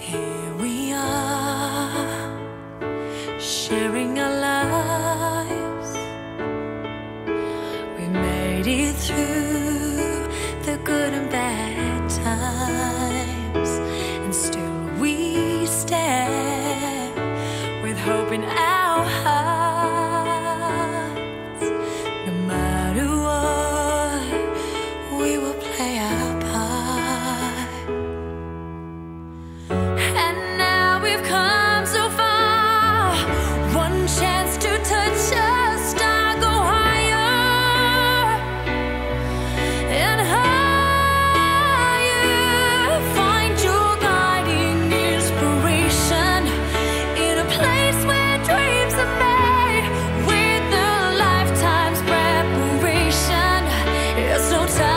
Here we are, sharing our lives. We made it through the good and bad times, and still we stand with hope in our hearts. so tired.